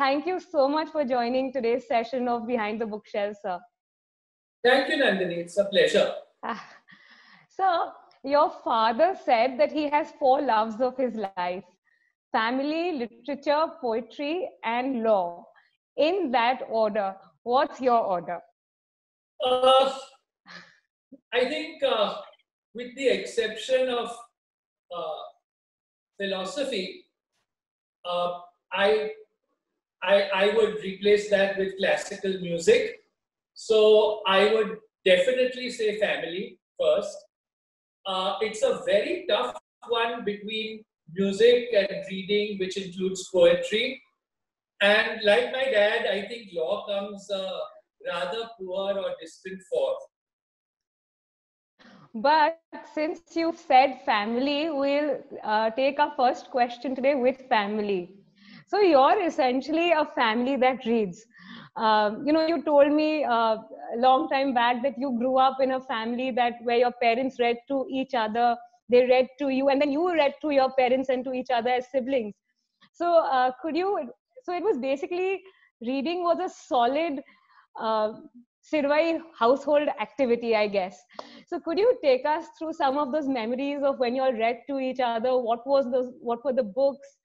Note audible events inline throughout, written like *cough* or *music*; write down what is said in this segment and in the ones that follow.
thank you so much for joining today's session of Behind the Bookshelf, sir. Thank you, Nandini. It's a pleasure. so, your father said that he has four loves of his life family, literature, poetry, and law. In that order, what's your order? Uh, I think, uh, with the exception of uh, philosophy, uh, I, I, I would replace that with classical music. So I would definitely say family first. Uh, it's a very tough one between music and reading, which includes poetry. And like my dad, I think law comes uh, rather poor or distant fourth. But since you've said family, we'll uh, take our first question today with family. So you're essentially a family that reads. Um, you know, you told me uh, a long time back that you grew up in a family that where your parents read to each other, they read to you, and then you read to your parents and to each other as siblings. So uh, could you? So it was basically reading was a solid uh, Seervai household activity, I guess. So could you take us through some of those memories of when you all read to each other? What was the what were the books,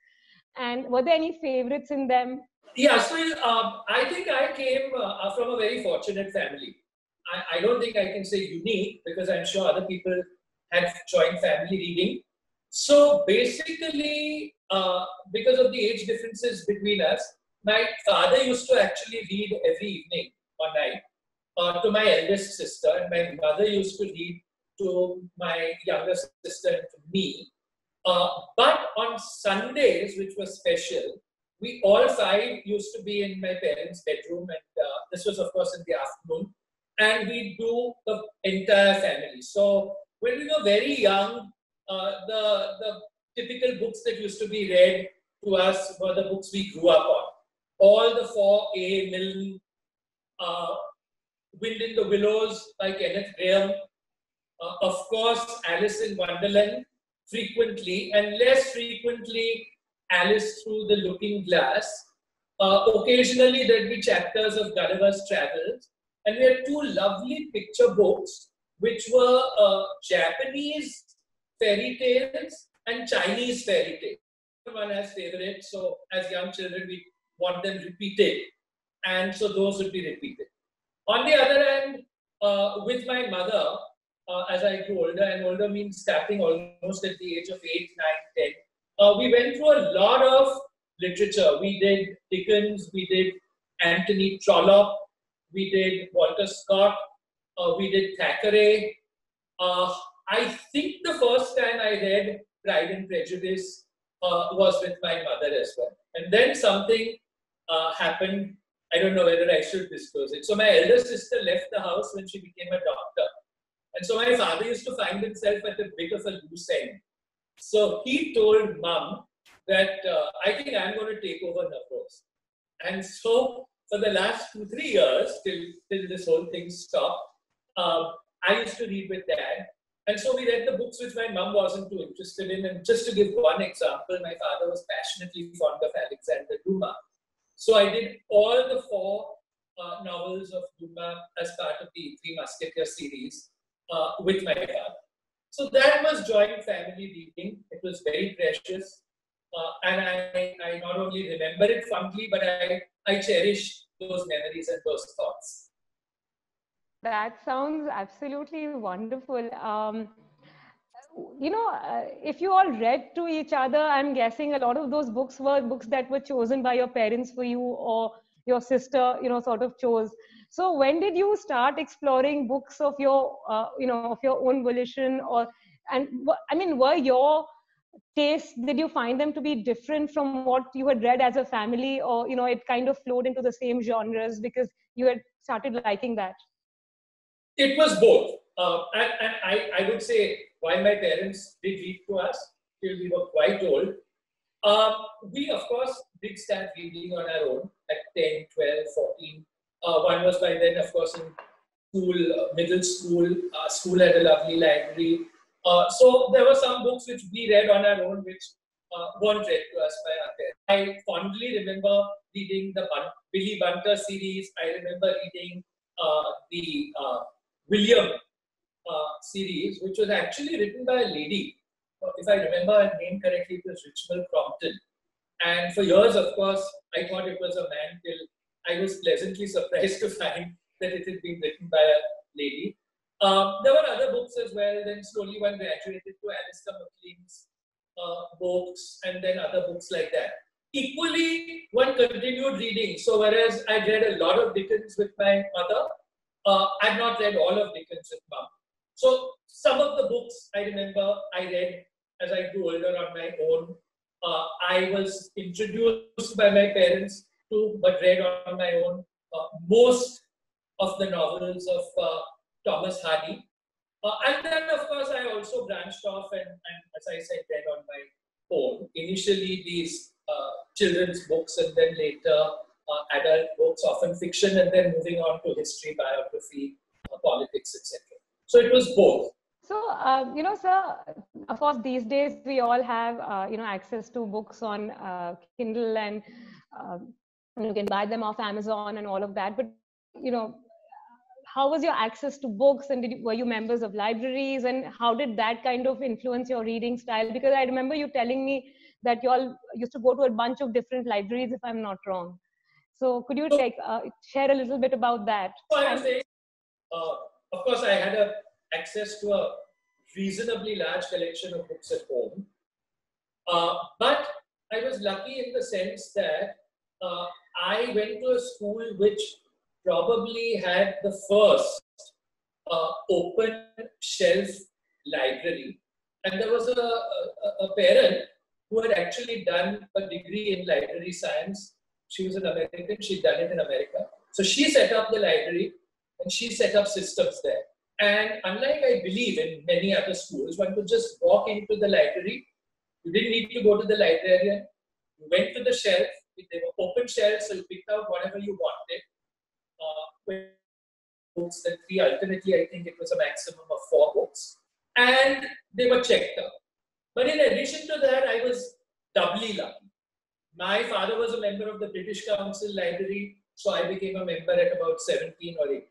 and were there any favorites in them? Yeah, so uh, I think I came uh, from a very fortunate family. I, I, don't think I can say unique because I'm sure other people had joint family reading. So basically, uh, because of the age differences between us, my father used to actually read every evening or night uh, to my eldest sister, and my mother used to read to my younger sister and to me. Uh, but on Sundays, which was special, we all five used to be in my parents' bedroom, and uh, this was, of course, in the afternoon, and we do the entire family. So when we were very young, uh, the the typical books that used to be read to us were the books we grew up on. All the four A. Milne, uh, Wind in the Willows by Kenneth Grahame, uh, of course, Alice in Wonderland frequently, and less frequently, Alice Through the Looking Glass. Uh, occasionally, there'd be chapters of Gulliver's Travels, and we had two lovely picture books, which were uh, Japanese fairy tales and Chinese fairy tales. One has favorites, so as young children, we want them repeated, and so those would be repeated. On the other hand, uh, with my mother, uh, as I grew older, and older means starting almost at the age of 8, 9, 10, uh, we went through a lot of literature. We did Dickens, we did Anthony Trollope, we did Walter Scott, uh, we did Thackeray. Uh, I think the first time I read Pride and Prejudice uh, was with my mother as well. And then something happened I don't know whether I should disclose it. So my elder sister left the house when she became a doctor. And so my father used to find himself at the bit of a loose end. So he told mom that uh, I think I'm going to take over Navroz. And so for the last two, three years, till, till this whole thing stopped, um, I used to read with dad. And so we read the books which my mom wasn't too interested in. And just to give one example, my father was passionately fond of Alexander Dumas. So I did all the four uh, novels of Dumas as part of the Three Musketeers series uh, with my father. So that was joint family reading. It was very precious. Uh, and I, I not only remember it fondly, but I, I cherish those memories and those thoughts. That sounds absolutely wonderful. Um, you know, uh, if you all read to each other, I'm guessing a lot of those books were books that were chosen by your parents for you or your sister, you know, sort of chose. So when did you start exploring books of your, uh, you know, of your own volition or, and I mean, were your tastes, did you find them to be different from what you had read as a family or, you know, it kind of flowed into the same genres because you had started liking that? It was both. Uh, and, and I, I would say while my parents did read to us till we were quite old, um, we of course did start reading on our own at 10, 12, 14. Uh, one was by then, of course, in school, uh, middle school. Uh, school had a lovely library. Uh, so there were some books which we read on our own, which weren't read to us by our parents. I fondly remember reading the Bun- Billy Bunter series. I remember reading the William series, which was actually written by a lady. If I remember her name correctly, it was Richmond Crompton. And for years, of course, I thought it was a man till I was pleasantly surprised to find that it had been written by a lady. Um, there were other books as well. Then slowly one graduated to Alistair MacLean's uh, books and then other books like that. Equally, one continued reading. So whereas I read a lot of Dickens with my mother, uh, I've not read all of Dickens with mom. So some of the books I remember I read as I grew older on my own. Uh, I was introduced by my parents to, but read on my own uh, most of the novels of uh, Thomas Hardy. Uh, and then, of course, I also branched off and, and, as I said, read on my own. Initially, these uh, children's books, and then later, uh, adult books, often fiction, and then moving on to history, biography, uh, politics, etc. So it was both. So, uh, you know, sir, of course, these days we all have, uh, you know, access to books on uh, Kindle and um, you can buy them off Amazon and all of that. But, you know, how was your access to books and did you, were you members of libraries and how did that kind of influence your reading style? Because I remember you telling me that you all used to go to a bunch of different libraries, if I'm not wrong. So, could you take, uh, share a little bit about that? So I was saying, uh, of course, I had a, access to a reasonably large collection of books at home. Uh, but I was lucky in the sense that uh, I went to a school which probably had the first uh, open shelf library. And there was a, a, a parent who had actually done a degree in library science. She was an American, she'd done it in America. So she set up the library and she set up systems there. And unlike I believe in many other schools, one could just walk into the library. You didn't need to go to the librarian. You went to the shelf. They were open shelves, so you picked out whatever you wanted. Uh, books, then three. Ultimately, I think it was a maximum of four books. And they were checked out. But in addition to that, I was doubly lucky. My father was a member of the British Council Library, so I became a member at about 17 or 18.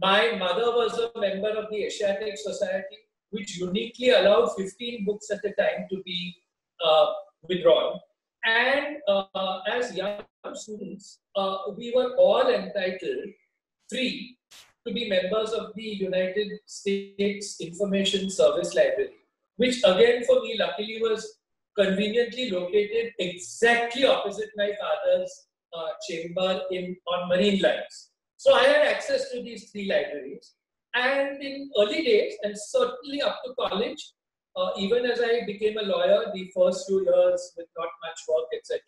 My mother was a member of the Asiatic Society, which uniquely allowed 15 books at a time to be uh, withdrawn. And uh, as young students, uh, we were all entitled, free, to be members of the United States Information Service Library, which again for me luckily was conveniently located exactly opposite my father's uh, chamber in on Marine Lines. So I had access to these three libraries. And in early days, and certainly up to college, uh, even as I became a lawyer, the first few years with not much work, etc.,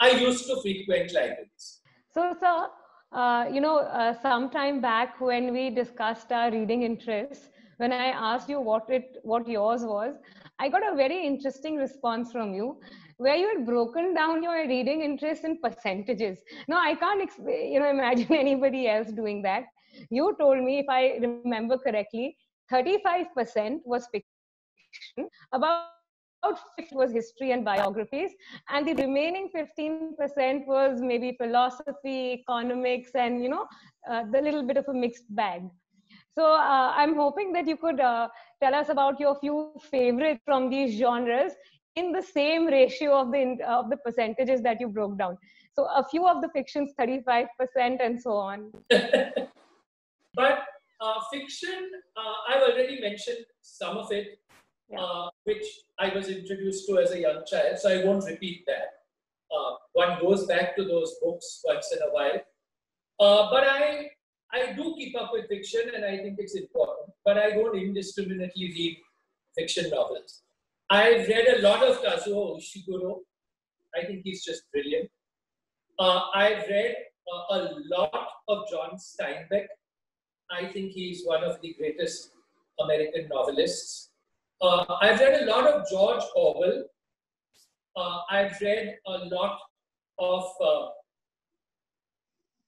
I used to frequent libraries. So, sir, uh, you know, uh, some time back when we discussed our reading interests, when I asked you what it, what yours was, I got a very interesting response from you, where you had broken down your reading interest in percentages. Now, I can't, you know, imagine *laughs* anybody else doing that. You told me, if I remember correctly, 35% was about about was history and biographies, and the remaining 15% was maybe philosophy, economics, and you know, uh, the little bit of a mixed bag. So uh, I'm hoping that you could uh, tell us about your few favorites from these genres in the same ratio of the of the percentages that you broke down. So a few of the fictions, 35%, and so on. *laughs* but uh, fiction, uh, I've already mentioned some of it yeah. uh, which I was introduced to as a young child, so I won't repeat that. Uh, one goes back to those books once in a while. Uh, but I, I do keep up with fiction and I think it's important, but I don't indiscriminately read fiction novels. I've read a lot of Kazuo Ishiguro. I think he's just brilliant. Uh, I've read uh, a lot of John Steinbeck. I think he's one of the greatest American novelists. Uh, I've read a lot of George Orwell. Uh, I've read a lot of uh,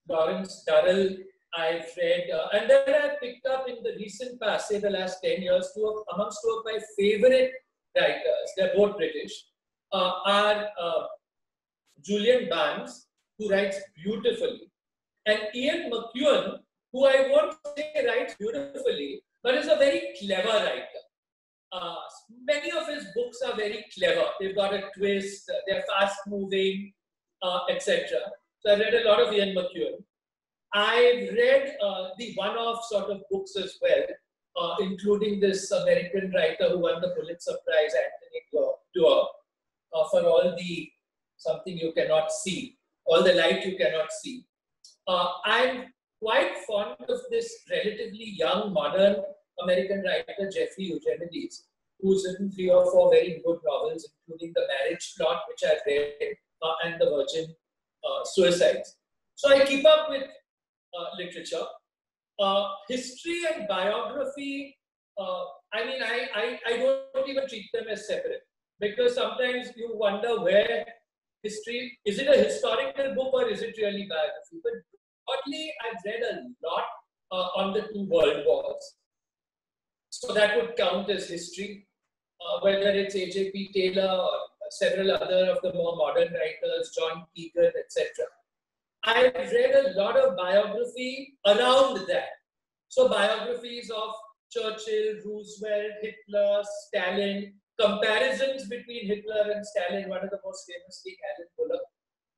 Lawrence Durrell. I've read, uh, and then I picked up in the recent past, say the last 10 years, two of, amongst two of my favorite writers, they're both British, uh, are uh, Julian Barnes who writes beautifully, and Ian McEwan, who I won't say writes beautifully, but is a very clever writer. Uh, many of his books are very clever. They've got a twist, uh, they're fast moving, uh, etc. So I read a lot of Ian McEwan. I've read uh, the one off sort of books as well, uh, including this American writer who won the Pulitzer Prize, Anthony Doerr, uh, for all the something you cannot see, all the light you cannot see. I'm quite fond of this relatively young, modern American writer Jeffrey Eugenides, who's written three or four very good novels, including The Marriage Plot, which I've read, uh, and The Virgin uh, Suicides. So I keep up with uh, literature. Uh, history and biography, uh, I mean, I, I, I don't even treat them as separate because sometimes you wonder where history is it a historical book or is it really biography? But broadly, I've read a lot uh, on the two world wars. So that would count as history, uh, whether it's A.J.P. Taylor or several other of the more modern writers, John Keegan, etc. I've read a lot of biography around that. So biographies of Churchill, Roosevelt, Hitler, Stalin, comparisons between Hitler and Stalin, one of the most famous being Alan Fuller.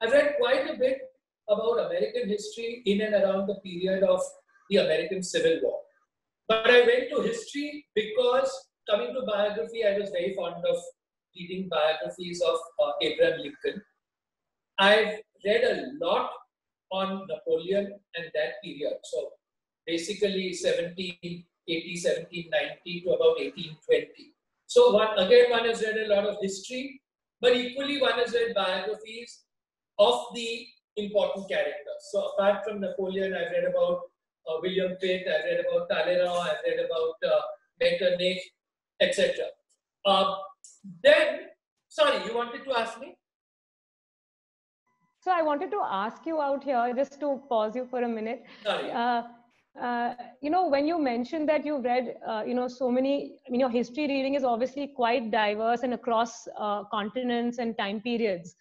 I've read quite a bit about American history in and around the period of the American Civil War. But I went to history because coming to biography, I was very fond of reading biographies of uh, Abraham Lincoln. I've read a lot on Napoleon and that period. So basically 1780, 1790 to about 1820. So one, again, one has read a lot of history, but equally one has read biographies of the important characters. So apart from Napoleon, I've read about uh, William Pitt, I've read about Talleyrand, I've read about uh, Metternich, etc. Uh, then, sorry, you wanted to ask me? So I wanted to ask you out here, just to pause you for a minute. Sorry. Uh, uh, you know, when you mentioned that you've read, uh, you know, so many, I mean, your history reading is obviously quite diverse and across uh, continents and time periods.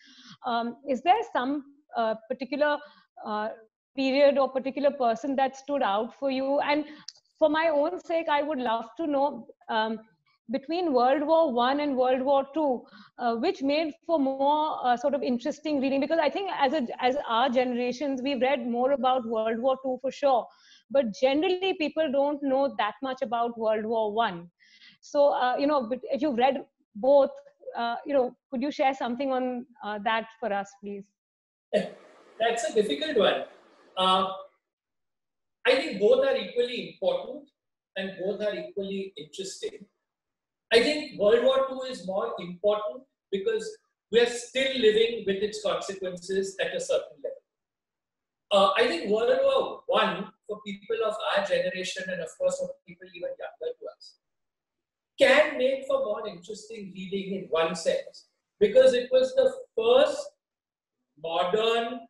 Um, is there some uh, particular uh, period or particular person that stood out for you? And for my own sake i would love to know um, between world war one and world war two uh, which made for more uh, sort of interesting reading? Because i think as a as our generations we've read more about world war two for sure. But generally people don't know that much about world war one. So uh, you know if you've read both uh, you know could you share something on uh, that for us please? *laughs* That's a difficult one uh, I think both are equally important and both are equally interesting. I think World War II is more important because we are still living with its consequences at a certain level. Uh, I think World War One for people of our generation and of course for people even younger to us can make for more interesting reading in one sense because it was the first modern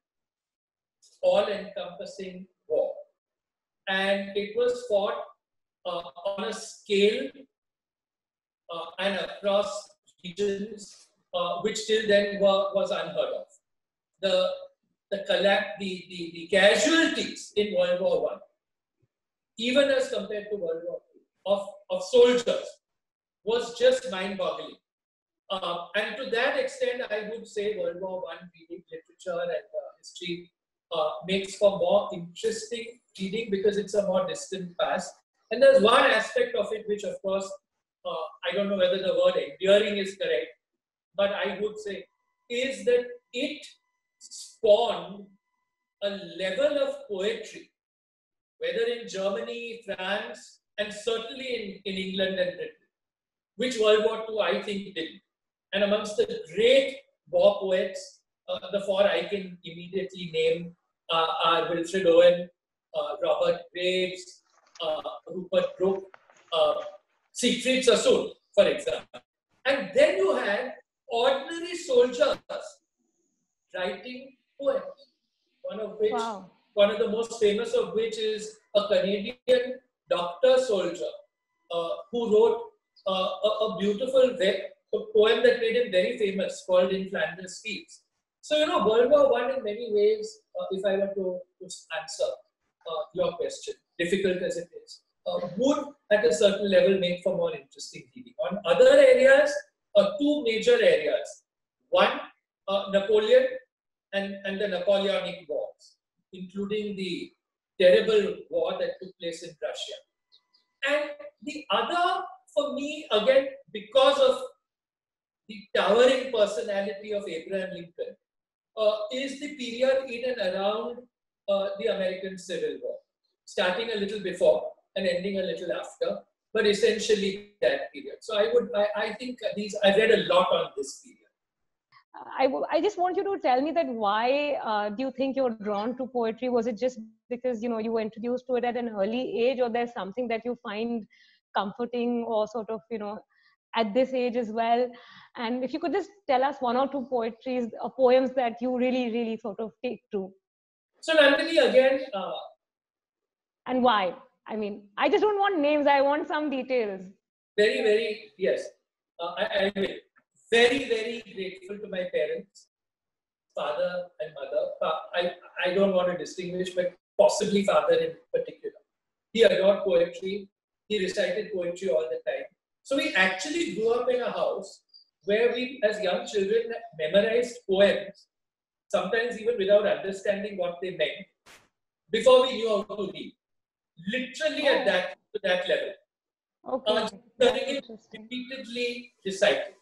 all-encompassing war. And it was fought uh, on a scale uh, and across regions uh, which till then were, was unheard of. The, the, collapse, the, the, the casualties in World War One, even as compared to World War II, of, of soldiers, was just mind-boggling. Uh, and to that extent, I would say World War One reading literature and uh, history uh, makes for more interesting reading because it's a more distant past. And there's one aspect of it which, of course, uh, I don't know whether the word enduring is correct, but I would say is that it spawned a level of poetry, whether in Germany, France, and certainly in, in England and Britain, which World War II I think did. And amongst the great war poets, uh, the four I can immediately name uh, are Wilfred Owen, uh, Robert Graves, uh, Rupert Brooke, Siegfried Sassoon, for example. And then you had ordinary soldiers writing poems, one of which, wow. one of the most famous of which is a Canadian doctor soldier uh, who wrote uh, a, a, beautiful poem that made him very famous called In Flanders Fields. So, you know, World War One in many ways, uh, if I were to, to answer uh, your question, difficult as it is, uh, would at a certain level make for more interesting reading. On other areas, uh, two major areas. One, uh, Napoleon and, and the Napoleonic Wars, including the terrible war that took place in Russia. And the other, for me, again, because of the towering personality of Abraham Lincoln, is the period in and around uh, the American Civil War, starting a little before and ending a little after, but essentially that period. So I would, I, I think these, I read a lot on this period. I, I just want you to tell me that why uh, do you think you're drawn to poetry? Was it just because you know you were introduced to it at an early age, or there's something that you find comforting, or sort of you know at this age as well? And if you could just tell us one or two poetries or poems that you really, really sort of take to. So Nandini, again. Uh, and why? I mean, I just don't want names. I want some details. Very, very yes. Uh, I, I will. Very, very grateful to my parents, father and mother. I, I don't want to distinguish, but possibly father in particular. He adored poetry. He recited poetry all the time. So we actually grew up in a house where we, as young children, memorized poems, sometimes even without understanding what they meant, before we knew how to read. Literally at that to that level. Okay. Uh, it repeatedly recited.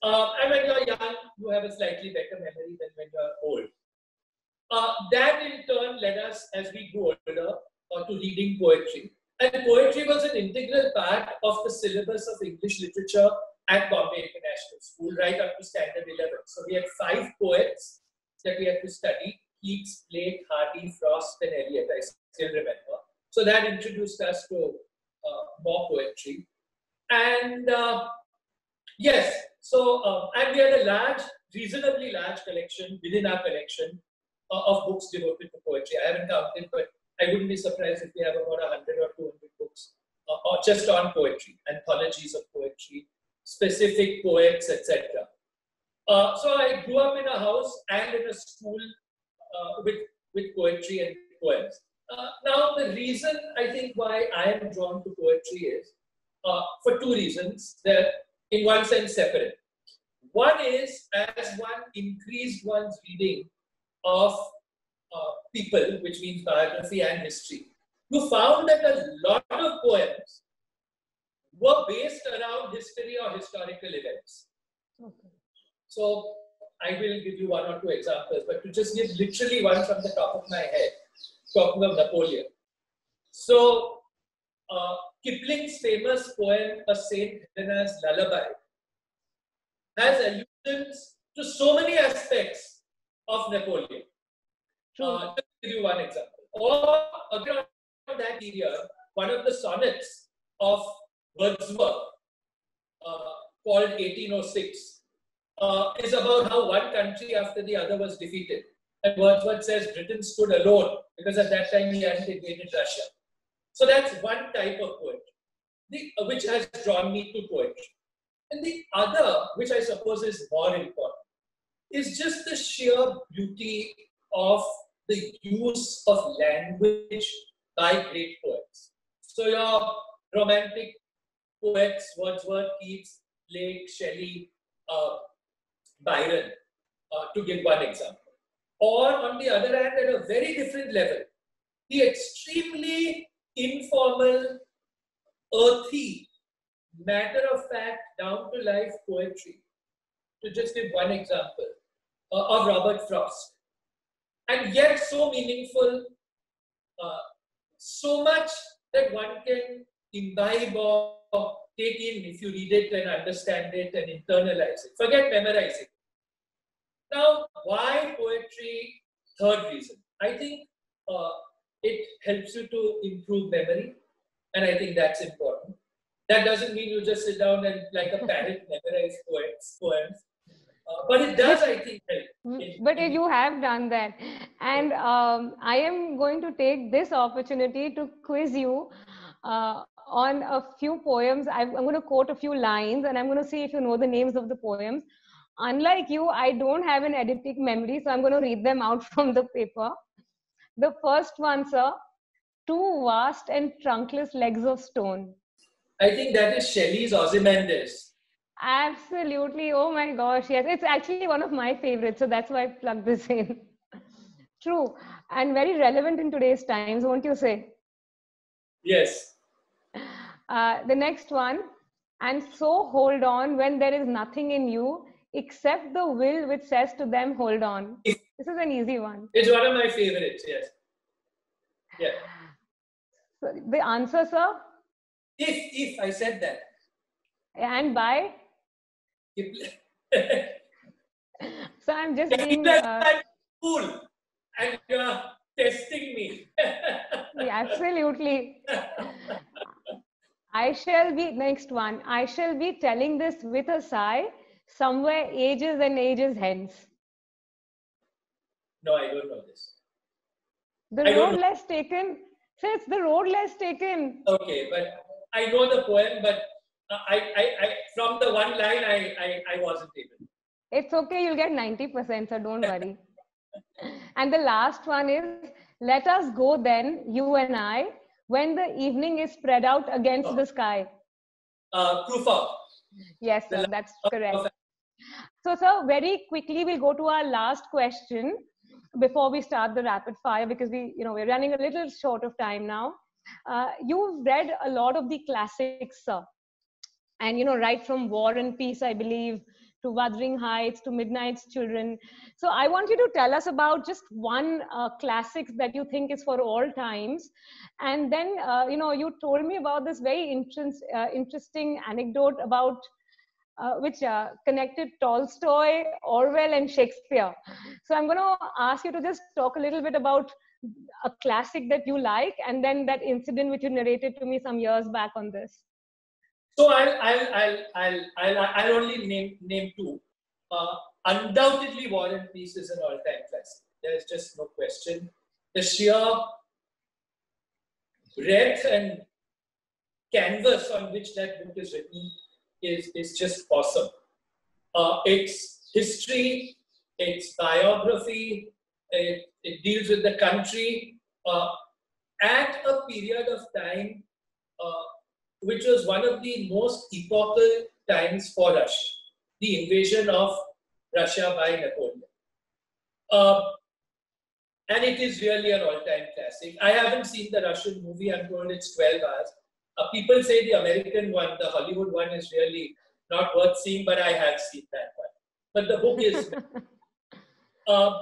Uh, and when you're young, you have a slightly better memory than when you're old. Uh, that in turn led us, as we grew older, uh, to reading poetry. And poetry was an integral part of the syllabus of English literature at Bombay International School right up to standard 11. So we had five poets that we had to study, Keats, Blake, Hardy, Frost, and Eliot, I still remember. So that introduced us to uh, more poetry. And uh, yes, so, um, and we had a large, reasonably large collection within our collection uh, of books devoted to poetry. I haven't counted, but I wouldn't be surprised if we have about 100 or 200 books uh, just on poetry, anthologies of poetry, specific poets, etc. Uh, so I grew up in a house and in a school uh, with, with poetry and poems. Uh, now, the reason I think why I am drawn to poetry is uh, for two reasons. They're in one sense separate. One is as one increased one's reading of uh, people, which means biography and history, you found that a lot of poems were based around history or historical events. Okay. So I will give you one or two examples, but to just give literally one from the top of my head, talking of Napoleon. So uh, Kipling's famous poem, A Saint Helena's Lullaby, has allusions to so many aspects of Napoleon. Uh, just give you one example. Or again, that period, one of the sonnets of Wordsworth, uh, called 1806, uh, is about how one country after the other was defeated. And Wordsworth says Britain stood alone because at that time he hadn't invaded Russia. So that's one type of poetry, the, uh, which has drawn me to poetry. And the other, which I suppose is more important, is just the sheer beauty of the use of language by great poets. So your romantic poets, Wordsworth, Keats, Blake, Shelley, uh, Byron, uh, to give one example. Or on the other hand, at a very different level, the extremely informal, earthy, matter of fact, down to life poetry. To just give one example uh, of Robert Frost. And yet so meaningful, uh, so much that one can imbibe or take in if you read it and understand it and internalize it. Forget memorizing. Now, why poetry? Third reason. I think uh, it helps you to improve memory, and I think that's important. That doesn't mean you just sit down and, like a parrot, *laughs* memorize poems. poems. Uh, but it does, I think, help. but you have done that. And um, I am going to take this opportunity to quiz you uh, on a few poems. I'm, I'm going to quote a few lines and I'm going to see if you know the names of the poems. unlike you, I don't have an eidetic memory, so I'm going to read them out *laughs* from the paper. The first one, sir two vast and trunkless legs of stone. I think that is Shelley's Ozymandias. Absolutely. Oh my gosh. Yes. It's actually one of my favorites. So that's why I plugged this in. *laughs* True. And very relevant in today's times, won't you say? Yes. Uh, the next one. And so hold on when there is nothing in you except the will which says to them, hold on. This is an easy one. It's one of my favorites. Yes. Yeah. So the answer, sir? If, if I said that. And by? *laughs* so I'm just being. Uh, cool. And you're testing me. *laughs* yeah, absolutely. *laughs* I shall be, next one. I shall be telling this with a sigh somewhere ages and ages hence. No, I don't know this. The road less taken so it's the road less taken. Okay, but I know the poem, but I, I, I from the one line, I, I, I wasn't able. It's okay, you'll get 90%, so don't worry. *laughs* and the last one is let us go then, you and I, when the evening is spread out against oh. the sky. Uh, proof of. Yes, sir, that's correct. So, sir, very quickly we'll go to our last question before we start the rapid fire because we you know we're running a little short of time now uh, you've read a lot of the classics uh, and you know right from war and peace i believe to wuthering heights to midnight's children so i want you to tell us about just one uh, classic that you think is for all times and then uh, you know you told me about this very interest, uh, interesting anecdote about uh, which uh, connected Tolstoy, Orwell, and Shakespeare. So I'm going to ask you to just talk a little bit about a classic that you like, and then that incident which you narrated to me some years back on this. So I'll I'll I'll I'll I'll, I'll only name name two. Uh, undoubtedly, War and Peace is an all-time classic. There is just no question. The sheer breadth and canvas on which that book is written is, is just awesome. Uh, it's history, it's biography, it, it deals with the country uh, at a period of time uh, which was one of the most epochal times for Russia, the invasion of Russia by Napoleon. Uh, and it is really an all-time classic. I haven't seen the Russian movie. I'm told it's 12 hours. Uh, people say the American one, the Hollywood one, is really not worth seeing, but I have seen that one. But the book is. *laughs* uh,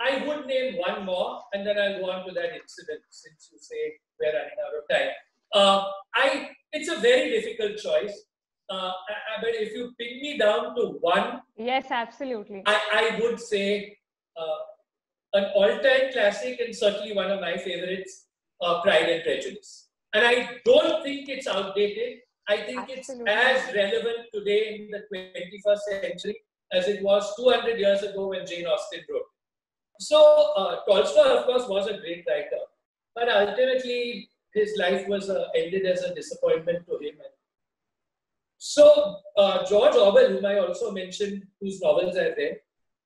I would name one more, and then I'll go on to that incident since you say we're running out of time. Uh, I it's a very difficult choice, uh, but if you pin me down to one, yes, absolutely, I, I would say uh, an all-time classic and certainly one of my favorites, uh, Pride and Prejudice. And I don't think it's outdated. I think Absolutely. it's as relevant today in the 21st century as it was 200 years ago when Jane Austen wrote. So uh, Tolstoy, of course, was a great writer, but ultimately his life was uh, ended as a disappointment to him. So uh, George Orwell, whom I also mentioned, whose novels I've read,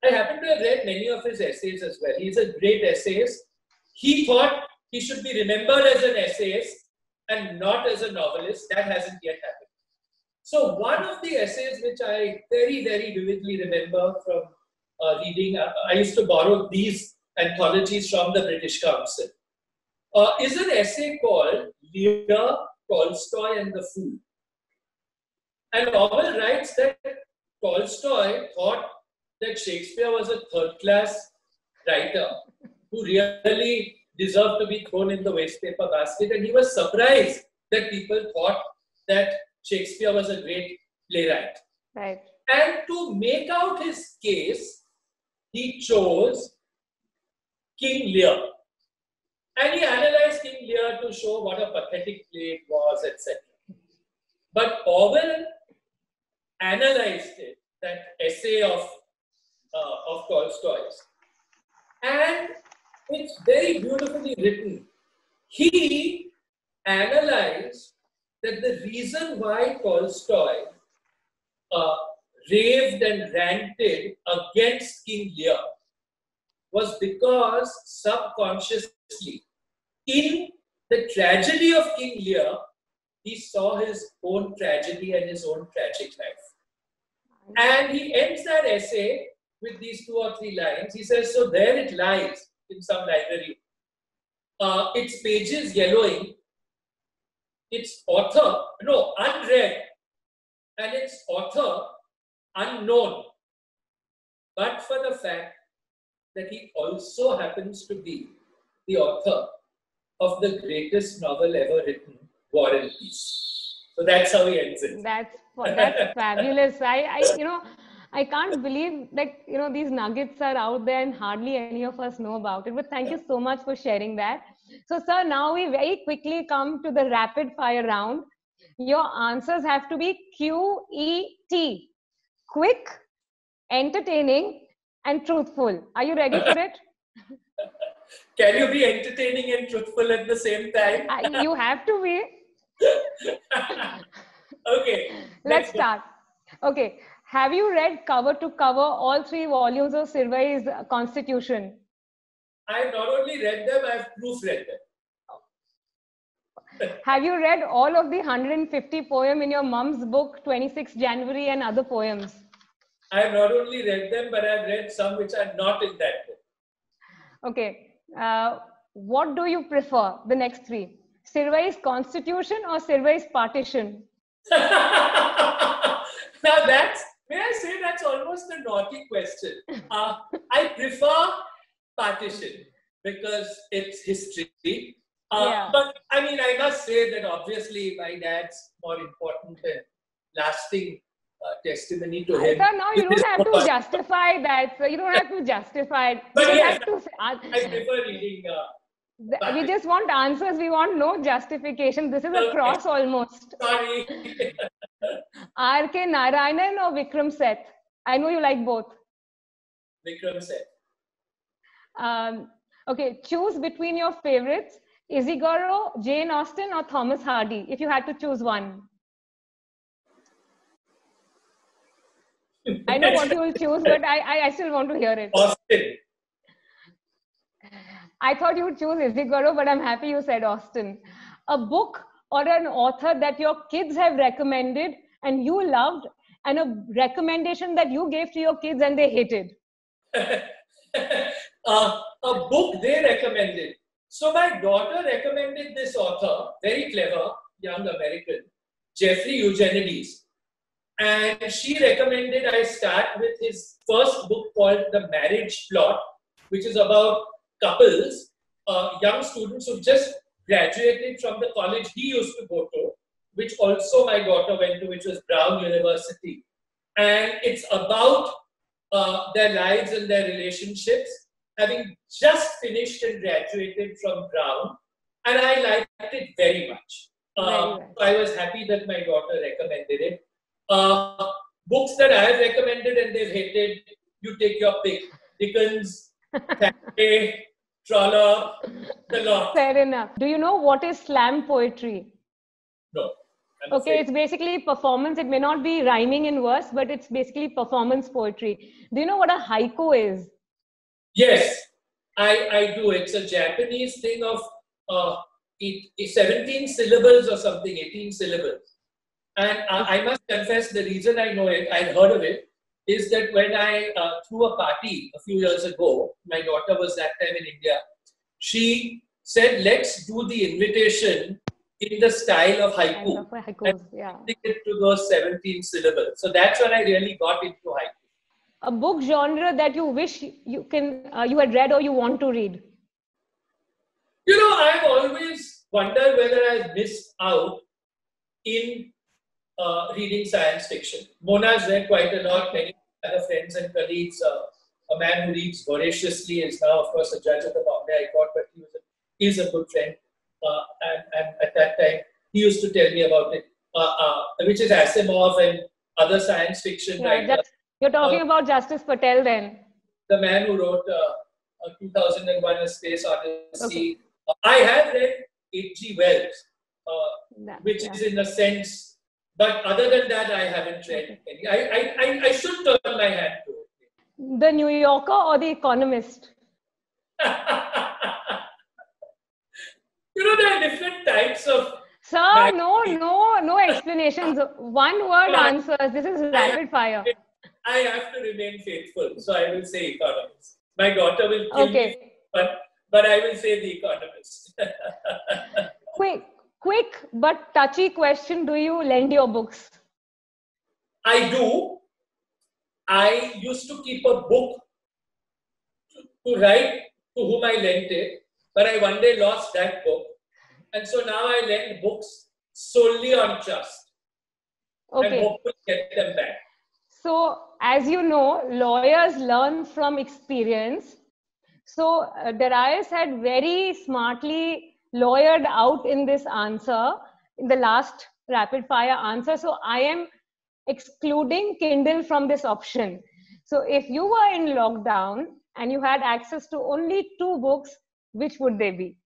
I happen to have read many of his essays as well. He's a great essayist. He thought he should be remembered as an essayist and not as a novelist. That hasn't yet happened. So one of the essays which I very, very vividly remember from uh, reading, uh, I used to borrow these anthologies from the British Council, uh, is an essay called Lear, Tolstoy and the Fool. And Orwell writes that Tolstoy thought that Shakespeare was a third class writer who really deserved to be thrown in the waste paper basket. And he was surprised that people thought that Shakespeare was a great playwright. Right. And to make out his case, he chose King Lear. And he analyzed King Lear to show what a pathetic play it was, etc. But Orwell analyzed it, that essay of, uh, of Tolstoy's, and it's very beautifully written. He analyzed that the reason why Tolstoy uh, raved and ranted against King Lear was because subconsciously, in the tragedy of King Lear, he saw his own tragedy and his own tragic life. And he ends that essay with these two or three lines. He says, So there it lies in some library. Uh, its pages yellowing, its author, no, unread, and its author unknown. But for the fact that he also happens to be the author of the greatest novel ever written, War and Peace. So that's how he ends it. That's that's *laughs* fabulous. I, I, you know, I can't believe that you know these nuggets are out there and hardly any of us know about it. But thank you so much for sharing that. So, sir, now we very quickly come to the rapid fire round. Your answers have to be Q E T, quick, entertaining, and truthful. Are you ready for it? *laughs* Can you be entertaining and truthful at the same time? I, you have to be. *laughs* okay. Let's start. Okay. Have you read cover to cover all three volumes of Seervai's Constitution? I have not only read them, I have proofread them. *laughs* have you read all of the 150 poem in your mom's book, 26 January, and other poems? I have not only read them, but I've read some which are not in that book. Okay. Uh, what do you prefer, the next three? Seervai's constitution or Seervai's partition? *laughs* now that's, may I say that's almost a naughty question. Uh, I prefer partition because it's history. Uh, yeah. But I mean, I must say that obviously my dad's more important and lasting uh, testimony to him. Sir, no, you don't have to *laughs* justify that. So you don't have to justify it. But yes, to, uh, I prefer reading. Uh, we just want answers. We want no justification. This is a cross almost. Sorry. *laughs* R.K. Narayanan or Vikram Seth? I know you like both. Vikram Seth. Um, okay, choose between your favorites Ishiguro, Jane Austen, or Thomas Hardy if you had to choose one. I know what you will choose, but I, I, still want to hear it. Austen. I thought you would choose Ishiguro, but I'm happy you said Austen. A book or an author that your kids have recommended and you loved, and a recommendation that you gave to your kids and they hated. *laughs* uh, a book they recommended. So my daughter recommended this author, very clever young American, Jeffrey Eugenides. And she recommended I start with his first book called The Marriage Plot, which is about couples, uh, young students who just graduated from the college he used to go to, which also my daughter went to, which was Brown University. And it's about uh, their lives and their relationships, having just finished and graduated from Brown. And I liked it very much. Uh, so I was happy that my daughter recommended it. Uh, books that I have recommended and they've hated, you take your pick. Dickens, *laughs* Thackeray, Trollope, the lot. Fair enough. Do you know what is slam poetry? No. I'm okay, afraid. it's basically performance. It may not be rhyming in verse, but it's basically performance poetry. Do you know what a haiku is? Yes, I, I do. It's a Japanese thing of uh, it, 17 syllables or something, 18 syllables. And I, I must confess, the reason I know it, I'd heard of it, is that when I uh, threw a party a few years ago, my daughter was that time in India, she said, let's do the invitation in the style of haiku. Haikus, yeah. it to those 17 syllables. So that's when I really got into haiku. A book genre that you wish you can uh, you had read or you want to read? You know, I've always wondered whether I've missed out in uh, reading science fiction. Mona's read quite a lot. Many other friends and colleagues. Uh, a man who reads voraciously is now, of course, a judge of the Bombay High Court, but he was a, he's a good friend. Uh, and, and, at that time, he used to tell me about it, uh, uh, which is Asimov and other science fiction yeah, writers. You're talking about Justice Patel then? The man who wrote 2001 A Space Odyssey. Okay. I have read H.G. Wells, which yeah. is in a sense But other than that, I haven't read any. I, I, I, should turn my hand to it. The New Yorker or The Economist? *laughs* you know, there are different types of. Sir, no, no, no explanations. One word answers. This is rapid fire. I have to remain faithful, so I will say economist. My daughter will kill okay. me, but but I will say the economist. *laughs* quick, quick but touchy question: Do you lend your books? I do. I used to keep a book to, to write to whom I lent it, but I one day lost that book. And so now I lend books solely on trust. Okay. And hope to get them back. So, as you know, lawyers learn from experience. So, uh, Darius had very smartly lawyered out in this answer, in the last rapid fire answer. So, I am excluding Kindle from this option. So, if you were in lockdown and you had access to only two books, which would they be?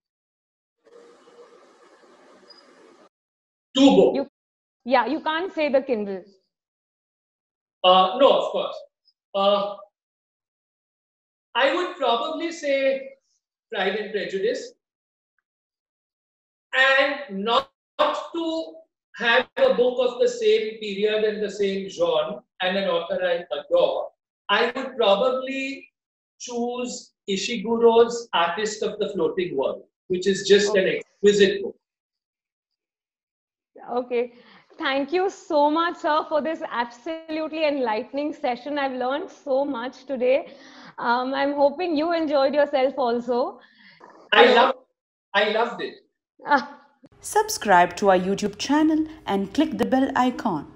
Two books. You, yeah, you can't say the Kindle. Uh, no, of course. Uh, I would probably say Pride and Prejudice. And not, not to have a book of the same period and the same genre and an author I adore, I would probably choose Ishiguro's Artist of the Floating World, which is just okay. an exquisite book. Okay. Thank you so much, sir, for this absolutely enlightening session. I've learned so much today. Um, I'm hoping you enjoyed yourself also. I loved, I loved it. Ah. Subscribe to our YouTube channel and click the bell icon.